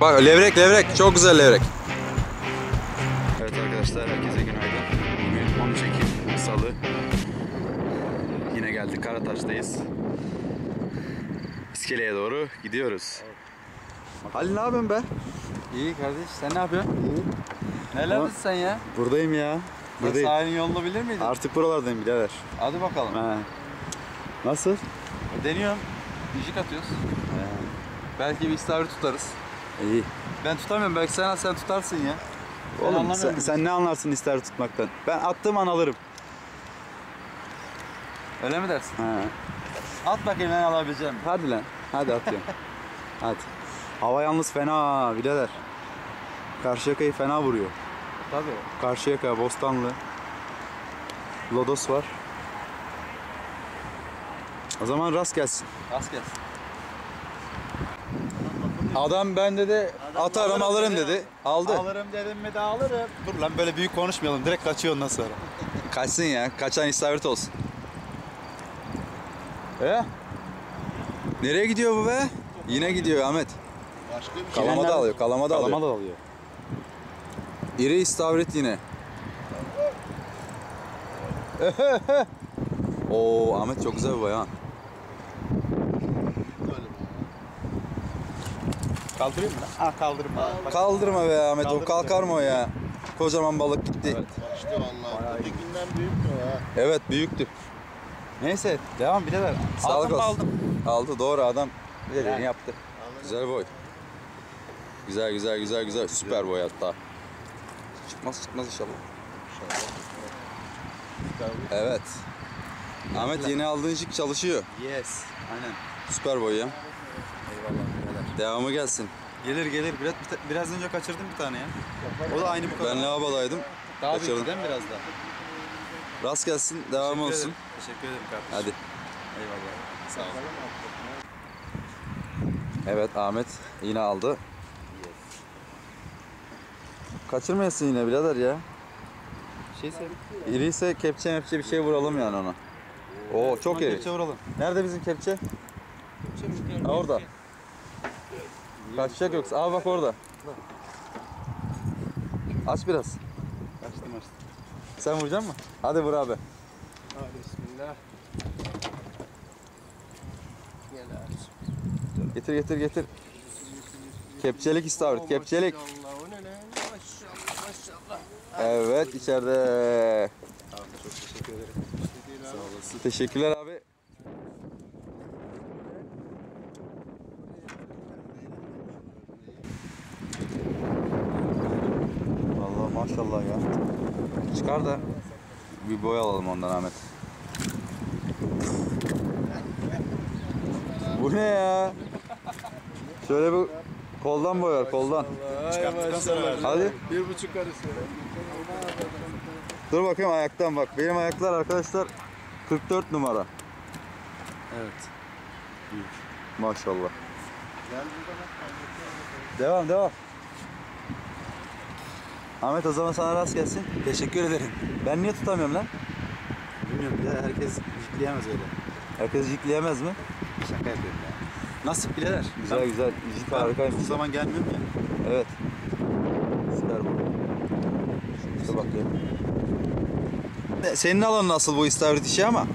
Bak levrek levrek çok güzel levrek. Evet arkadaşlar herkese günaydın. Bugün 13 Ekim Salı. Yine geldik Karataş'tayız. İskeleye doğru gidiyoruz. Halil ne yapıyorsun be? İyi kardeş sen ne yapıyorsun? İyi. Nerelerdesin sen ya? Buradayım ya. Ben Buradayım. sahilin yolunu bilir miydin? Artık buralardayım birader. Hadi bakalım. He. Nasıl? Deniyorum. Müzik atıyoruz. Belki bir istavrit tutarız. İyi. Ben tutamıyorum belki sen sen tutarsın ya. Oğlum sen, sen ne anlarsın ister tutmaktan? Ben attığım an alırım. Öyle mi dersin? He. At bakayım ben alabileceğim. Hadi lan. Hadi atıyorum. Hadi. Hava yalnız fena birader. Karşıyaka'yı fena vuruyor. Tabii. Karşıyaka, Bostanlı. Lodos var. O zaman rast gelsin. Rast gelsin. Adam ben dedi atarım alırım dedi. Aldı. Alırım dedim mi de alırım. Dur lan böyle büyük konuşmayalım. Direkt kaçıyor ondan sonra. Kaçsın ya. Kaçan istavrit olsun. E? Nereye gidiyor bu be? Yine gidiyor Ahmet. Başka bir şey. Kalama da alıyor. Kalama da alıyor. Kalama da alıyor. İri istavrit yine. Oo Ahmet çok güzel bir boy Kaldırayım mı? Ha kaldırma. Bak. Kaldırma be Ahmet o Kaldırma. kalkar mı o ya? Kocaman balık gitti. Evet, İşte vallahi. Ötekinden büyük mü ya? büyüktü. Neyse devam birader. Sağlık aldım, olsun. Aldım. Aldı doğru adam. Dediğini Yani. yaptı. Güzel boy. Güzel güzel güzel güzel. Süper boy hatta. Çıkmaz çıkmaz inşallah. Evet. Ahmet yeni aldığın jig çalışıyor. Yes. Aynen. Süper boy ya. Devamı gelsin. Gelir gelir. Biraz, biraz önce kaçırdım bir tane ya. O da aynı bu kadar. Ben lavabodaydım. Daha kaçırdım. büyük değil mi biraz daha? Rast gelsin. Devam Teşekkür olsun. ederim. Teşekkür ederim kardeşim. Hadi. Eyvallah. Sağ ol. Evet Ahmet yine aldı. Kaçırmayasın yine birader ya. Şey söyle. İriyse kepçe mepçe bir şey vuralım yani ona. Oo çok iyi. Kepçe vuralım. Nerede bizim kepçe? Ha, orada. Kaçacak yoksa. Aa bak orada. Aç biraz. Açtım açtım. Sen vuracak mısın? Hadi vur abi. Hadi bismillah. Gel abi. Getir getir getir. Kepçelik istavrit. Kepçelik. Maşallah o ne lan? Maşallah maşallah. Evet içeride. Tamam çok teşekkür ederim. Sağ olasın. Teşekkürler abi. Vallahi maşallah ya. Çıkar da bir boy alalım ondan Ahmet. Bu ne ya? Şöyle bir koldan boyar koldan. Çıkarttıktan sonra ver. Hadi. Bir buçuk karısı. Dur bakayım ayaktan bak. Benim ayaklar arkadaşlar 44 numara. Evet. Maşallah. Devam devam. Ahmet o zaman sana rast gelsin. Teşekkür ederim. Ben niye tutamıyorum lan? Bilmiyorum ya herkes yükleyemez öyle. Herkes jikleyemez mi? Şaka yapıyorum ya. Nasip birader. Güzel güzel. Jik harikaymış. Bu zaman gelmiyorum ya. Evet. Süper bu. İşte bakıyorum. Senin alanın nasıl bu istavrit işi ama?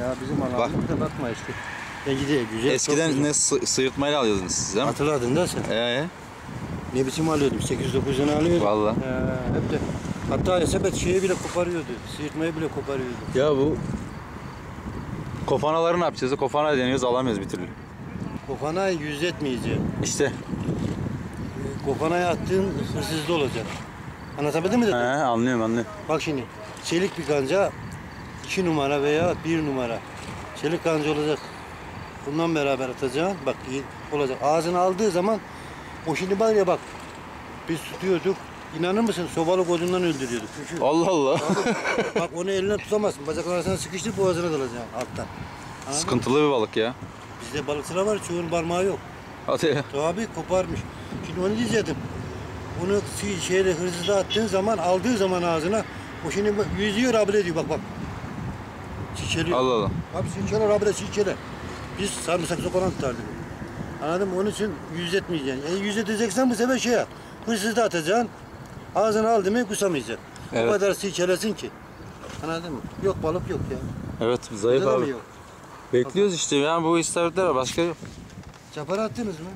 Ya bizim Bak. alanımız da bakma işte. Ne gidiyor güzel. Eskiden çok güzel. ne sı- sıyırtmayla alıyordunuz siz değil mi? Hatırladın da sen. Ee, Ne biçim alıyordum? 8-9 tane alıyordum. Vallahi. Ya, hep de. Hatta sepet şeyi bile koparıyordu. Sıyırtmayı bile koparıyordu. Ya bu kofanaları ne yapacağız? Kofana deniyoruz alamıyoruz bir türlü. Kofana yüz etmeyecek. İşte. Kofanaya attığın hırsızda olacak. Anlatabildim mi He, dedim? anlıyorum anlıyorum. Bak şimdi çelik bir kanca 2 numara veya 1 numara. Çelik kanca olacak. Bundan beraber atacaksın. Bak iyi olacak. Ağzını aldığı zaman o şimdi var ya bak biz tutuyorduk. İnanır mısın? Sobalık odundan öldürüyorduk. Çünkü Allah Allah. bak onu eline tutamazsın. Bacaklar arasına sıkıştır boğazına dalacaksın alttan. Anladın mı? Sıkıntılı bir balık ya. Bizde balıkçılar var çoğunun parmağı yok. Hadi ya. Tabi koparmış. Şimdi onu diyecektim. Onu si- şeyle hırsızda attığın zaman aldığı zaman ağzına o şimdi bak- yüzüyor abile ediyor bak bak. Çiçeliyor. Allah Allah. Abi çiçeler abile çiçeler. Biz sarımsak sopadan tutardık. Anladın mı? Onun için yüz etmeyeceksin. E, yüz edeceksen bu sefer şey yap. Hırsız da atacaksın. Ağzını aldı mı kusamayacaksın. Evet. O kadar silkelesin ki. Anladın mı? Yok balık yok ya. Evet zayıf Burada abi. yok? Bekliyoruz işte ya bu istavritler başka yok. Çapara attınız mı?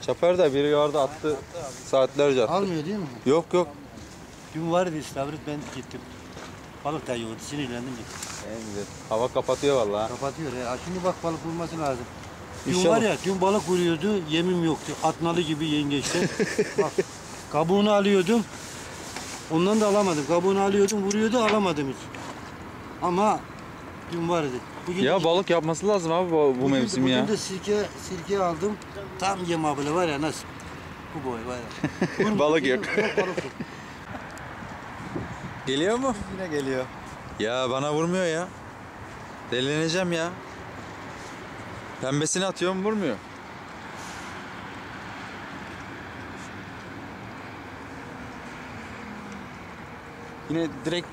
Çaper da biri yardı attı saatlerce attı. Almıyor değil mi? Yok yok. Dün vardı istavrit ben gittim. Balık da yoktu sinirlendim gittim. En güzel. Hava kapatıyor vallahi. Kapatıyor ya. Şimdi bak balık bulması lazım. Dün var ya dün balık vuruyordu yemim yoktu. Atnalı gibi yengeçte. bak kabuğunu alıyordum. Ondan da alamadım. Kabuğunu alıyordum vuruyordu alamadım hiç. Ama dün vardı. Bugün Ya de, balık yapması lazım abi bu, bu bugün, mevsim bugün ya. de sirke, sirke aldım. Tam yem abla var ya nasıl? Bu boy var ya. Balık yok. Geliyor mu? Yine geliyor. Ya bana vurmuyor ya. Delileneceğim ya. Pembesini atıyorum vurmuyor. Yine direkt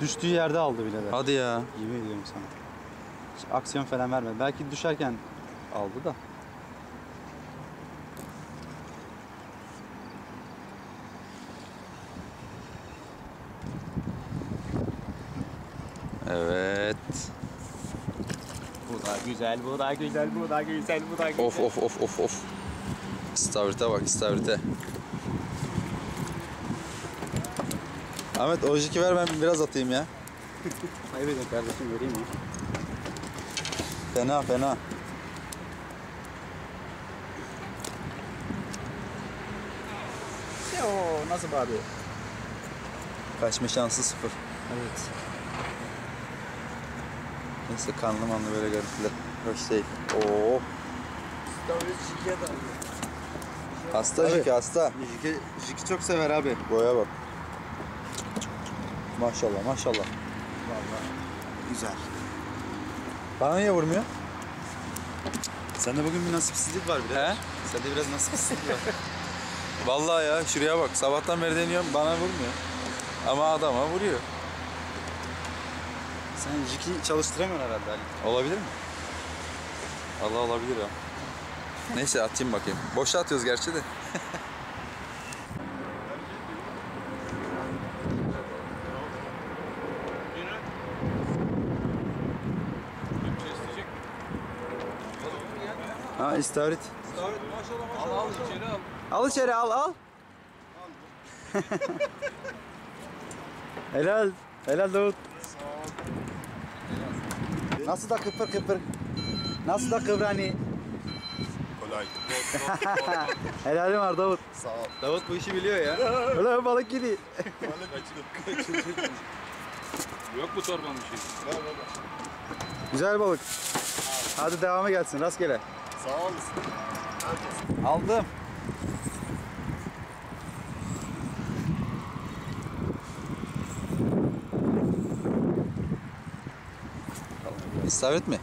düştüğü yerde aldı bile de. Hadi ya. Yemin ediyorum sana. Hiç aksiyon falan vermedi. Belki düşerken aldı da. Evet. Bu da güzel, bu da güzel, bu da güzel, bu da güzel. Of of of of of. İstavrite bak istavrite. Ahmet o jiki ver ben biraz atayım ya. Ayıp edin kardeşim vereyim mi? Fena fena. Yo, nasıl abi? Kaçma şansı sıfır. Evet. Neyse kanlı manlı böyle görüntüler. Hoş değil. Oo. De. Hasta jiki hasta. Jiki, Jiki çok sever abi. Boya bak. Maşallah maşallah. Güzel. Bana niye vurmuyor? Sende bugün bir nasipsizlik var bir He? Sende biraz nasipsizlik var. Vallahi ya şuraya bak. Sabahtan beri deniyorum bana vurmuyor. Ama adama vuruyor. Sen Jiki çalıştıramıyorsun herhalde Ali. Olabilir mi? Allah olabilir ya. Neyse atayım bakayım. Boşa atıyoruz gerçi de. Ha istavrit. Al al içeri al. Al içeri al al. helal. Helal Davut. Nasıl da kıpır kıpır. Nasıl da kıvrani. Kolay. Helalim var Davut. Sağ ol. Davut bu işi biliyor ya. Öyle balık gidiyor. Yok mu torbanın bir şey? Ver baba. Güzel balık. Hadi devamı gelsin rastgele. Sağ olasın. Herkes. Aldım. İstavrit mi?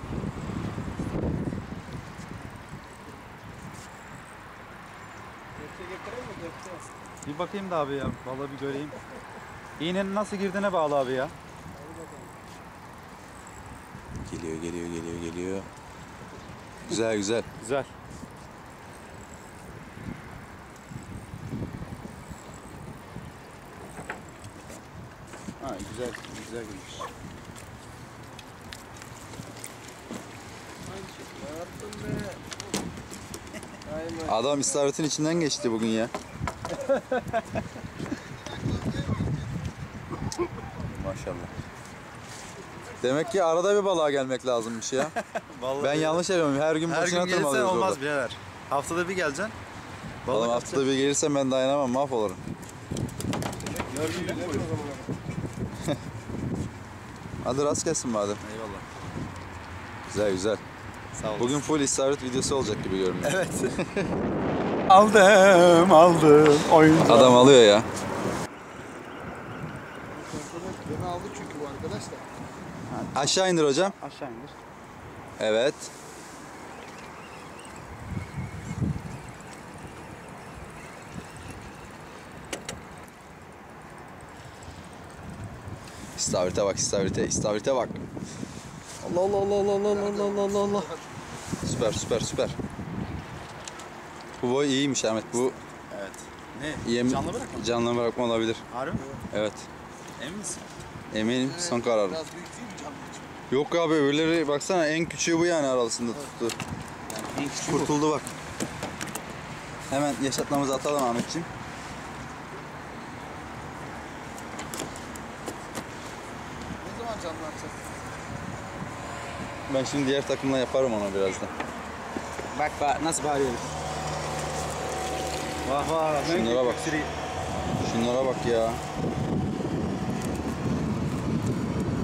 Bir bakayım da abi ya. Vallahi bir göreyim. İğnenin nasıl girdiğine bağlı abi ya. Geliyor geliyor geliyor geliyor. Güzel güzel. Güzel. Ha güzel, güzel girmiş. Ne yaptın be? Aynen. Adam istavritin içinden geçti bugün ya. Maşallah. Demek ki arada bir balığa gelmek lazımmış ya. Vallahi Ben yanlış yapıyorum. Her gün Her boşuna gün gelirsen tırmalıyoruz olmaz orada. birader. Haftada bir geleceksin. Oğlum Balık haftada bir gelirsem ben dayanamam mahvolurum. Hadi rast gelsin madem. Eyvallah. Güzel güzel. Sağ ol. Bugün full istavrit videosu olacak gibi görünüyor. Evet. aldım, aldım. Oyuncu. Adam alıyor ya. Beni aldı çünkü bu arkadaş da. Aşağı indir hocam. Aşağı indir. Evet. İstavrite bak, istavrite, istavrite bak. Allah Allah Allah Allah Allah Allah Allah. Süper süper süper. Bu boy iyiymiş Ahmet. Bu Evet. Ne? yem Canlı bırakma. canlı bırakma olabilir. Harbi mi? Evet. Emin misin? Eminim son kararım. Biraz büyük değil mi canlı için? Yok abi öbürleri baksana en küçüğü bu yani arasında tuttu. Yani en küçüğü bu. Kurtuldu bak. Hemen yaşatmamızı atalım Ahmetciğim. Ne zaman canlı atacak? Ben şimdi diğer takımla yaparım onu birazdan. Bak bak nasıl bağırıyor. Vah vah. Şunlara bak. Şunlara bak ya.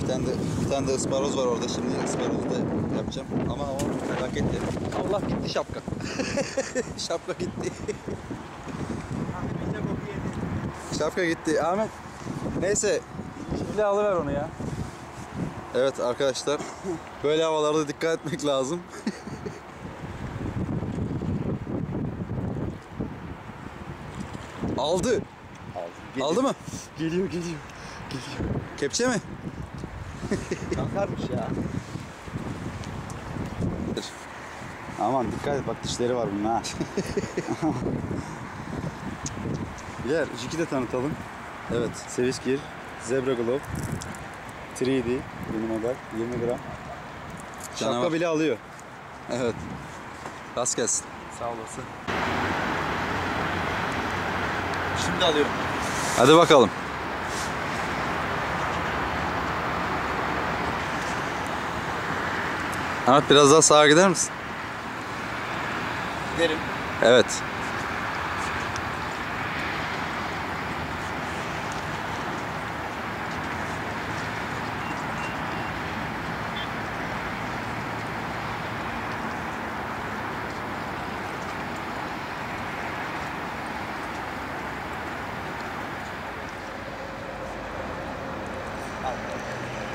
Bir tane de bir tane de ısparoz var orada. Şimdi ısparozu da yapacağım. Ama o felaketti. Allah gitti şapka. şapka gitti. şapka gitti. Ahmet. Neyse. Şimdi alıver onu ya. Evet arkadaşlar. Böyle havalarda dikkat etmek lazım. Aldı. Aldı mı? Geliyor geliyor. Kepçe mi? Kalkarmış ya. Aman dikkat et bak dişleri var bunun ha. Biler, Jiki de tanıtalım. Evet. Seviskir, Zebra Glove, 3D, yeni model, 20 gram. Canavar. Şapka bile alıyor. Evet. Rast gelsin. Sağ olasın. Şimdi alıyorum. Hadi bakalım. Ahmet biraz daha sağa gider misin? Giderim. Evet.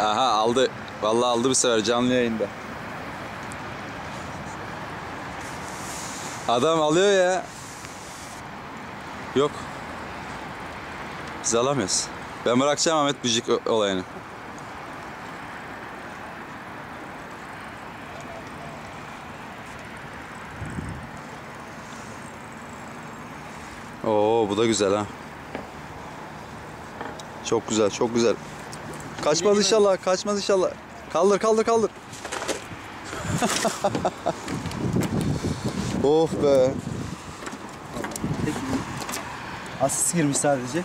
Aha aldı. Vallahi aldı bir sefer canlı yayında. Adam alıyor ya. Yok. Biz alamıyoruz. Ben bırakacağım Ahmet Bücük olayını. Oo bu da güzel ha. Çok güzel, çok güzel. Kaçmaz inşallah, kaçmaz inşallah. Kaldır, kaldır, kaldır. of be. Asist girmiş sadece.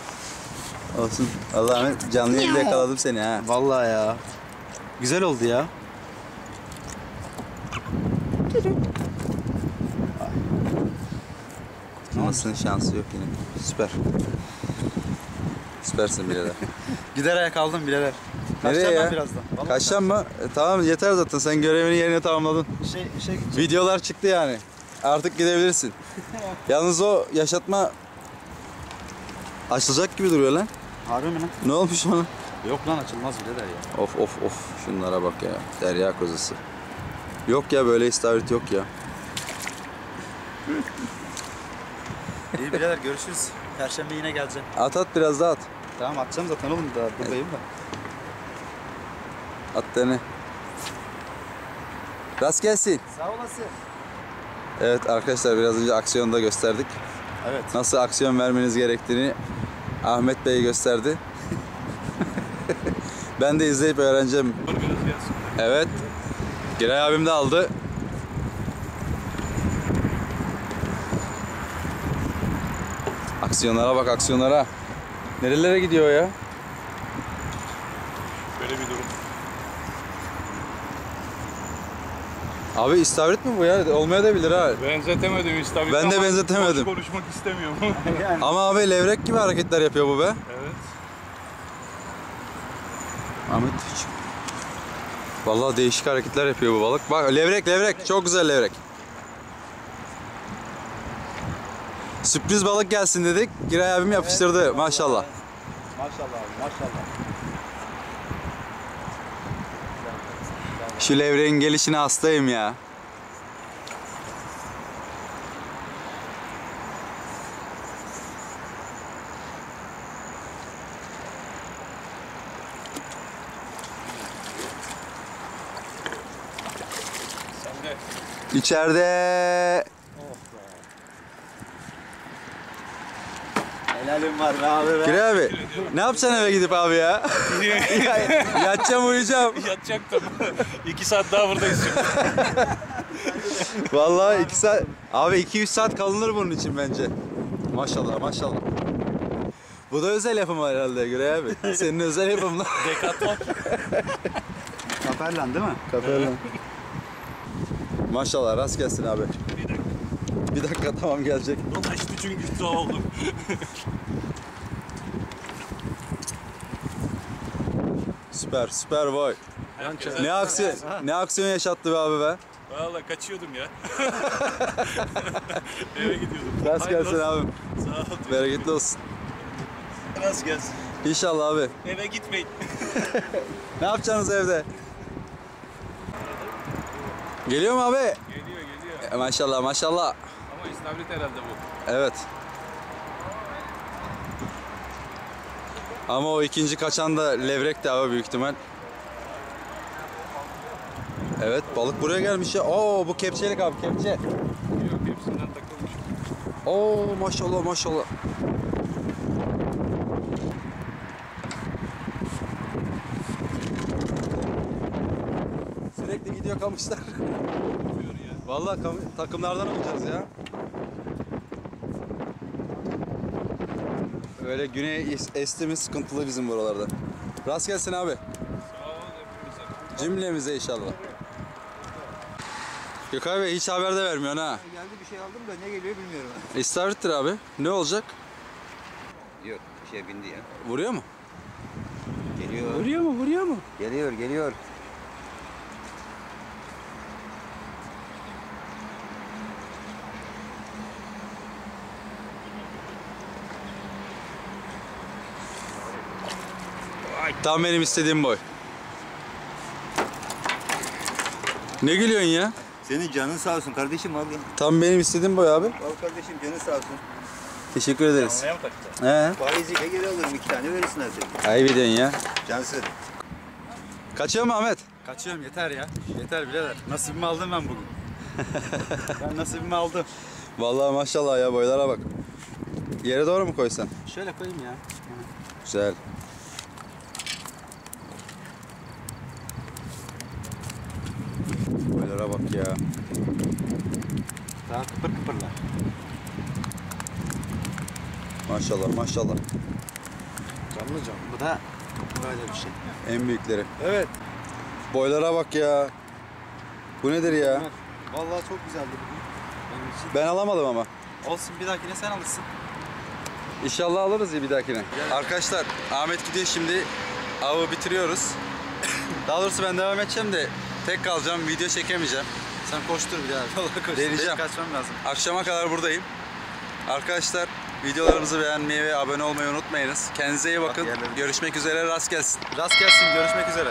Olsun. Allah Ahmet canlı yayında yakaladım seni ha. Vallahi ya. Güzel oldu ya. Anasının şansı yok yine. Süper. Süpersin birader. Gider ayak aldım birader. Nereye Kaçacağım ya? ben birazdan. Vallahi Kaçacağım mı? E, tamam yeter zaten. Sen görevini yerine tamamladın. Şey, şey gideceğim. Videolar çıktı yani. Artık gidebilirsin. Yalnız o yaşatma açılacak gibi duruyor lan. Harbi mi lan? Ne olmuş ona? Yok lan açılmaz birader ya. Of of of. Şunlara bak ya. Derya kozası. Yok ya böyle istavrit yok ya. İyi birader görüşürüz. Perşembe yine geleceğim. At at biraz daha at. Tamam atacağım zaten oğlum daha buradayım da. At dene. Rast gelsin. Sağ olasın. Evet arkadaşlar biraz önce aksiyonda gösterdik. Evet. Nasıl aksiyon vermeniz gerektiğini Ahmet Bey gösterdi. ben de izleyip öğreneceğim. Evet. Giray abim de aldı. Aksiyonlara bak aksiyonlara. Nerelere gidiyor ya? Böyle bir durum. Abi istavrit mi bu ya? Olmaya da bilir ha. Benzetemedim istavrit Ben de benzetemedim. konuşmak istemiyorum. yani. Ama abi levrek gibi hareketler yapıyor bu be. evet. Ahmet hiç. Vallahi değişik hareketler yapıyor bu balık. Bak levrek levrek çok güzel levrek. Sürpriz balık gelsin dedik. Giray abim yapıştırdı maşallah. Maşallah abi maşallah. Şu levreğin gelişine hastayım ya. İçeride Helalim var be abi be. Güray abi ne yapacaksın eve gidip abi ya? Yatacağım uyuyacağım. Yatacaktım. İki saat daha buradayız şimdi. Vallahi 2 saat. Abi 2-3 saat kalınır bunun için bence. Maşallah maşallah. Bu da özel yapım herhalde Güray abi. Senin özel yapımın. Decathlon. Kaperlan değil mi? Kaferlan. Maşallah rast gelsin abi. Bir dakika. Bir dakika tamam gelecek. Çünkü sağ olun. Süper süper. Herkese- Ne aksiyon ne aksiyon yaşattı be abi be. Valla kaçıyordum ya. Eve gidiyordum. Rast gelsin abim. Sağ ol. Bereketli olsun. Rast gelsin. İnşallah abi. Eve gitmeyin. Ne yapacaksınız evde? Geliyor mu abi? Geliyor geliyor. E, maşallah maşallah. Ama istavrit herhalde bu. Evet. Ama o ikinci kaçan da levrekti abi büyük ihtimal. Evet balık buraya gelmiş ya. Oo bu kepçelik abi kepçe. Yok hepsinden takılmış. Oo maşallah maşallah. Sürekli gidiyor kamışlar. Vallahi takımlardan olacağız ya. Böyle güney es- esti mi sıkıntılı bizim buralarda. Rast gelsin abi. Sağ ol hepinize. Cümlemize inşallah. Gökay Bey hiç haber de vermiyorsun ha. Geldi bir şey aldım da ne geliyor bilmiyorum. İstavrittir abi. Ne olacak? Yok bir şey bindi ya. Vuruyor mu? Geliyor. Vuruyor mu? Vuruyor mu? Geliyor geliyor. Tam benim istediğim boy. Ne gülüyorsun ya? Senin canın sağ olsun kardeşim al ya. Tam benim istediğim boy abi. Al kardeşim canın sağ olsun. Teşekkür ederiz. Anlaya mı taktın? He. Faiziyle geri alırım iki tane verirsin artık. Ayıp ediyorsun ya. Cansın. Kaçıyor mu Ahmet? Kaçıyorum yeter ya. Yeter birader. Nasibimi aldım ben bugün. ben nasibimi aldım. Vallahi maşallah ya boylara bak. Yere doğru mu koysan? Şöyle koyayım ya. Güzel. Boylara bak ya. Daha kıpır kıpırlar. Maşallah maşallah. Canlı canlı. Bu da böyle bir şey. En büyükleri. Evet. Boylara bak ya. Bu nedir ya? Vallahi çok güzeldi bugün. Benim için. Ben alamadım ama. Olsun bir dahakine sen alırsın. İnşallah alırız ya bir dahakine. Arkadaşlar Ahmet gidiyor şimdi. Avı bitiriyoruz. Daha doğrusu ben devam edeceğim de tek kalacağım. Video çekemeyeceğim. Sen koştur birader. Vallahi koştur. Deneyeceğim. Kaçmam lazım. Akşama kadar buradayım. Arkadaşlar videolarımızı beğenmeyi ve abone olmayı unutmayınız. Kendinize iyi bakın. yerlerimiz. Görüşmek üzere. Rast gelsin. Rast gelsin. Görüşmek üzere.